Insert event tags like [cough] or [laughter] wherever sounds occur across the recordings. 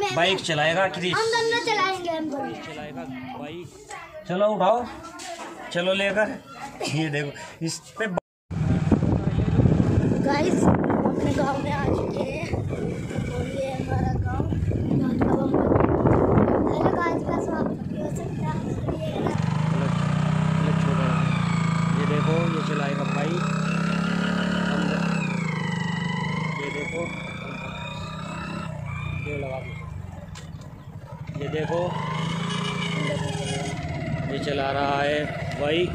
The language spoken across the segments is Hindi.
मैं बाइक चलाएगा क्रिस हम दोनों चलाएँगे हम दोनों चलाएगा बाइक चलो उठाओ। चलो लेकर। ये देखो इस पे गाइस अपने गाँव में आ चुके हैं और ये है हमारा गाँव हेलो गाइस का स्वागत हो सकता है ये है अलग छोड़ रहा है ये देखो ये चलाएगा बाइक अंदर ये देखो ये लगा दो ये देखो। ये चला रहा है बाइक।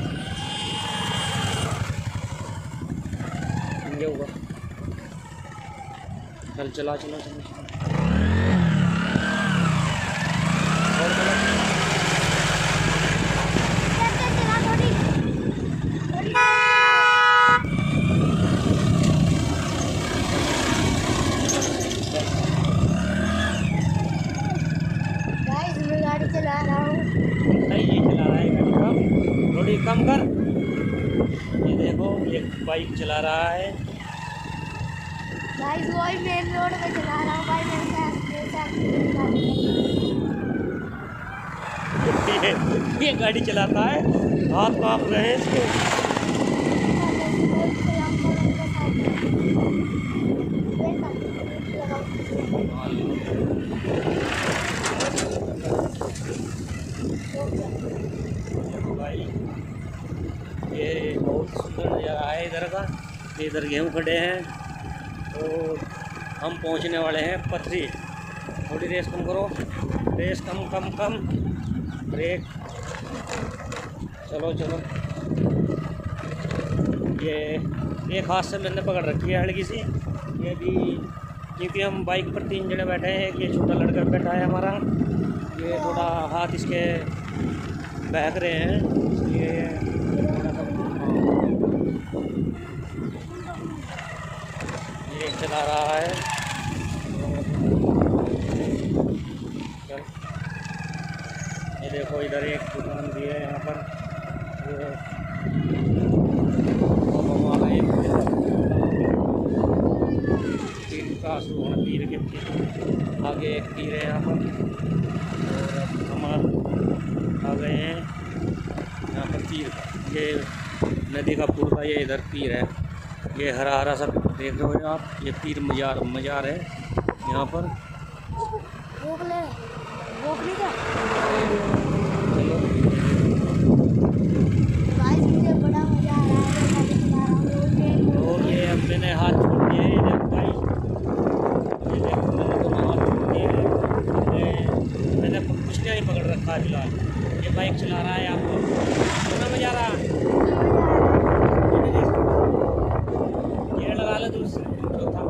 ये होगा चल, चला चला चला चला। और चला चल चला थोड़ी थोड़ी गाइस मैं गाड़ी चला रहा हूँ नहीं ये चला रहा है गाड़ी कम कर। ये देखो ये बाइक चला रहा है। गाइस वही मेन रोड पे चला रहा हूँ भाई मेरे साथ ये, [laughs] ये गाड़ी चलाता है। हाथ पाप रहे हैं इसके भाई ये सुंदर नज़ारा है इधर का, इधर गेहूँ खड़े हैं। और हम पहुँचने वाले हैं पथरी। थोड़ी रेस कम करो। रेस कम कम कम। ब्रेक। चलो चलो। ये एक हाथ से मैंने पकड़ रखी है हल्की सी। ये भी, क्योंकि हम बाइक पर तीन जने बैठे हैं। एक ये छोटा लड़का बैठा है हमारा। ये थोड़ा हाथ इसके बहक रहे हैं। इसलिए थोड़ा सा ये चला रहा है। ये देखो, इधर एक दुकान भी है यहाँ पर। तीर का आगे एक तीर है यहाँ पर। हम आ- आ गए हैं। यहाँ पर तीर ये नदी का पुल का ये इधर तीर है। ये हरा हरा सा देख रहे हो आप ये पीर मजार मजार है यहाँ पर। है हूँ। और ये हाथ छोड़ दिए भाई। मैंने मैंने कुछ नहीं पकड़ रखा है फ़िलहाल। ये बाइक चला रहा है आपको कितना मज़ा आ रहा है? दूसरे चौथा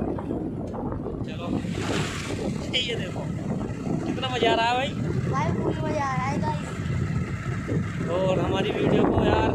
चलो। [laughs] ये देखो कितना मज़ा आ रहा है भाई। भाई मज़ा आ रहा है और हमारी वीडियो को यार